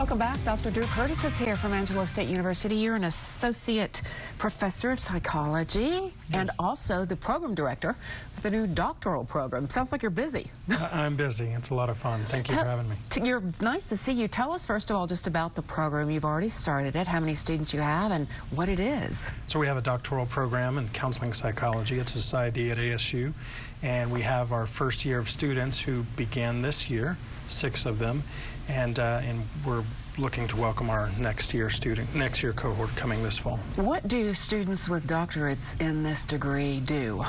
Welcome back. Dr. Drew Curtis is here from Angelo State University. You're an associate professor of psychology yes. and also the program director for the new doctoral program. Sounds like you're busy. I'm busy. It's a lot of fun. Thank you Tell, for having me. You're nice to see you. Tell us first of all just about the program. You've already started it, how many students you have, and what it is. So we have a doctoral program in counseling psychology. It's a PsyD at ASU, and we have our first year of students who began this year, six of them, and uh, and we're looking to welcome our next year student, next year cohort coming this fall. What do students with doctorates in this degree do?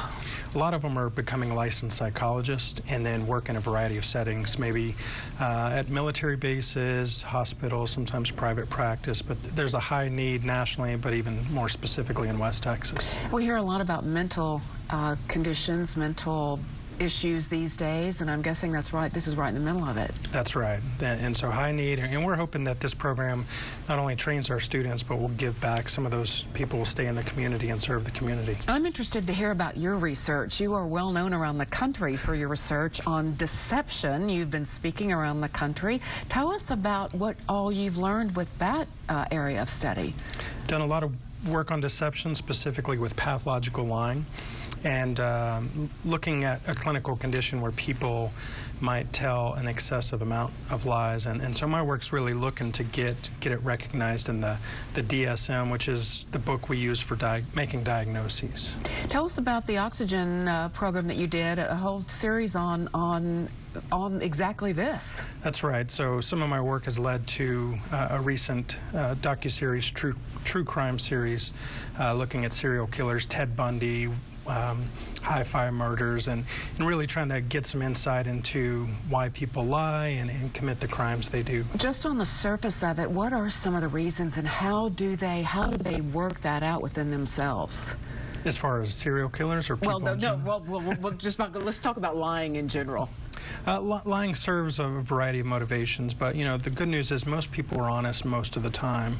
A lot of them are becoming licensed psychologists and then work in a variety of settings, maybe uh, at military bases, hospitals, sometimes private practice, but there's a high need nationally, but even more specifically in West Texas. We hear a lot about mental uh, conditions, mental issues these days, and I'm guessing that's right. This is right in the middle of it. That's right. And so high need, and we're hoping that this program not only trains our students, but will give back. Some of those people will stay in the community and serve the community. I'm interested to hear about your research. You are well known around the country for your research on deception. You've been speaking around the country. Tell us about what all you've learned with that uh, area of study. Done a lot of work on deception, specifically with pathological lying and um, looking at a clinical condition where people might tell an excessive amount of lies. And, and so my work's really looking to get get it recognized in the, the DSM, which is the book we use for di making diagnoses. Tell us about the oxygen uh, program that you did, a whole series on on on exactly this. That's right. So some of my work has led to uh, a recent uh, docu-series, true true crime series, uh, looking at serial killers, Ted Bundy, um, Hi-Fi murders and, and, really trying to get some insight into why people lie and, and, commit the crimes they do. Just on the surface of it, what are some of the reasons and how do they how do they work that out within themselves? As far as serial killers or people? Well, no, no well, well, well, just let's talk about lying in general. Uh, lying serves a variety of motivations, but you know the good news is most people are honest most of the time.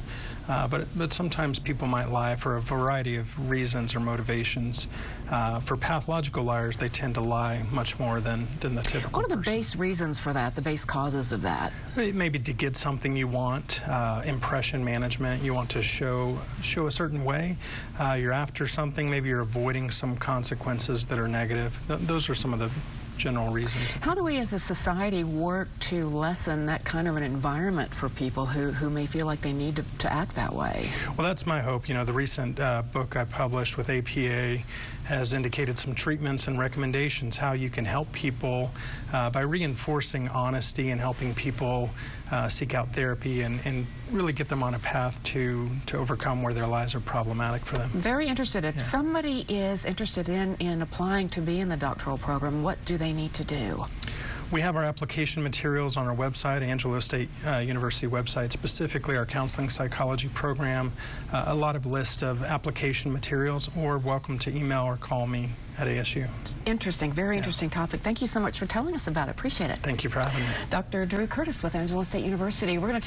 Uh, but but sometimes people might lie for a variety of reasons or motivations. Uh, for pathological liars, they tend to lie much more than than the typical. What are the person. base reasons for that? The base causes of that? Maybe to get something you want, uh, impression management. You want to show show a certain way. Uh, you're after something. Maybe you're avoiding some consequences that are negative. Th those are some of the general reasons. How do we as a society work to lessen that kind of an environment for people who, who may feel like they need to, to act that way? Well, that's my hope. You know, the recent uh, book I published with APA has indicated some treatments and recommendations how you can help people uh, by reinforcing honesty and helping people uh, seek out therapy and, and really get them on a path to, to overcome where their lives are problematic for them. Very interested. If yeah. somebody is interested in, in applying to be in the doctoral program, what do they need to do? We have our application materials on our website, Angelo State uh, University website, specifically our counseling psychology program, uh, a lot of list of application materials, or welcome to email or call me at ASU. Interesting, very yeah. interesting topic. Thank you so much for telling us about it. Appreciate it. Thank you for having me. Dr. Drew Curtis with Angelo State University. We're going to